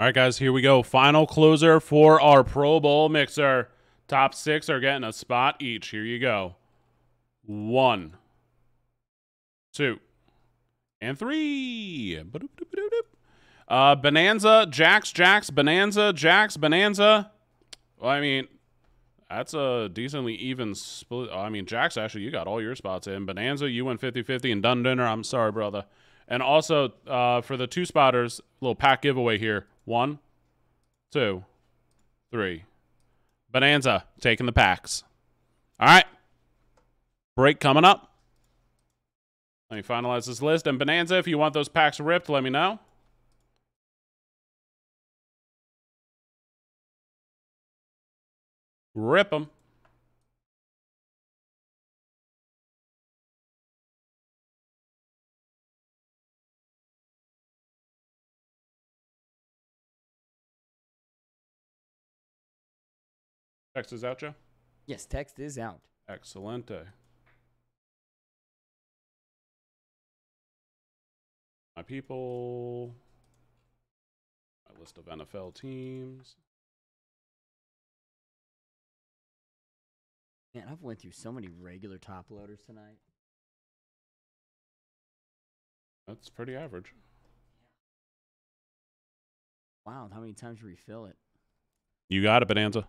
All right, guys, here we go. Final closer for our Pro Bowl mixer. Top six are getting a spot each. Here you go. One, two, and three. Uh, Bonanza, Jax, Jax, Bonanza, Jax, Bonanza. Well, I mean, that's a decently even split. I mean, Jax, actually, you got all your spots in. Bonanza, you went 50 50, and Dun Dinner, I'm sorry, brother. And also, uh, for the two spotters, little pack giveaway here. One, two, three. Bonanza taking the packs. All right. Break coming up. Let me finalize this list. And Bonanza, if you want those packs ripped, let me know. Rip them. Text is out, Joe? Yes, text is out. Excelente. My people. My list of NFL teams. Man, I've went through so many regular top loaders tonight. That's pretty average. Wow, how many times refill it? You got it, Bonanza.